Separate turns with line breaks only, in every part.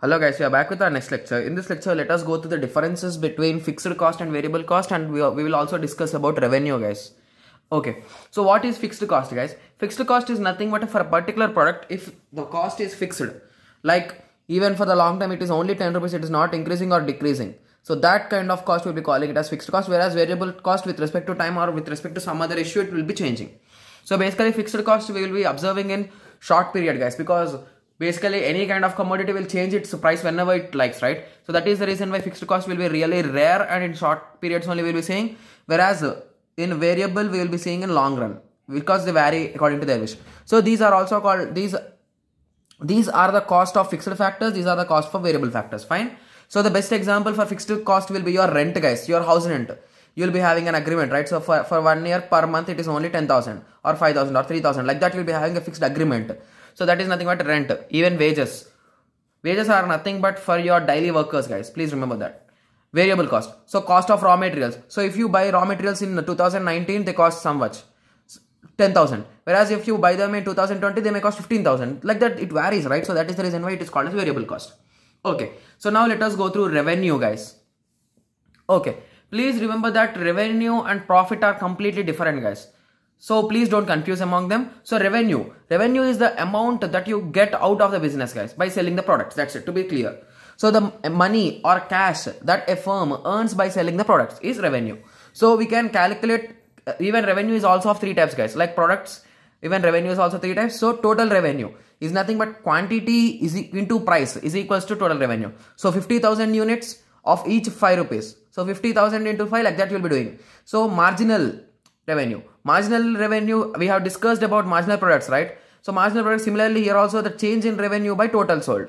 Hello guys, we are back with our next lecture. In this lecture, let us go through the differences between fixed cost and variable cost and we, we will also discuss about revenue guys. Okay, so what is fixed cost guys? Fixed cost is nothing but for a particular product if the cost is fixed. Like even for the long time it is only 10 rupees, it is not increasing or decreasing. So that kind of cost will be calling it as fixed cost whereas variable cost with respect to time or with respect to some other issue it will be changing. So basically fixed cost we will be observing in short period guys because basically any kind of commodity will change its price whenever it likes right? So that is the reason why fixed cost will be really rare and in short periods only we will be seeing. Whereas in variable we will be seeing in long run because they vary according to their wish. So these are also called these these are the cost of fixed factors. These are the cost for variable factors. Fine. So the best example for fixed cost will be your rent guys. Your house rent. You'll be having an agreement right? So for, for one year per month it is only 10000 or 5000 or 3000 like that you'll be having a fixed agreement so that is nothing but rent, even wages. Wages are nothing but for your daily workers, guys. Please remember that. Variable cost. So cost of raw materials. So if you buy raw materials in 2019, they cost so much. 10,000. Whereas if you buy them in 2020, they may cost 15,000. Like that, it varies, right? So that is the reason why it is called as variable cost. Okay. So now let us go through revenue, guys. Okay. Please remember that revenue and profit are completely different, guys. So please don't confuse among them. So revenue. Revenue is the amount that you get out of the business guys by selling the products. That's it to be clear. So the money or cash that a firm earns by selling the products is revenue. So we can calculate uh, even revenue is also of three types guys like products even revenue is also three types. So total revenue is nothing but quantity is into price is equals to total revenue. So 50,000 units of each 5 rupees. So 50,000 into 5 like that you will be doing. So marginal revenue. Marginal revenue, we have discussed about marginal products, right? So marginal products, similarly here also the change in revenue by total sold.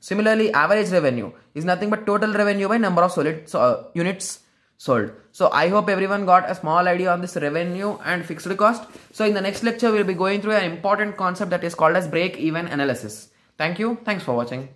Similarly, average revenue is nothing but total revenue by number of solid uh, units sold. So I hope everyone got a small idea on this revenue and fixed cost. So in the next lecture, we'll be going through an important concept that is called as break even analysis. Thank you. Thanks for watching.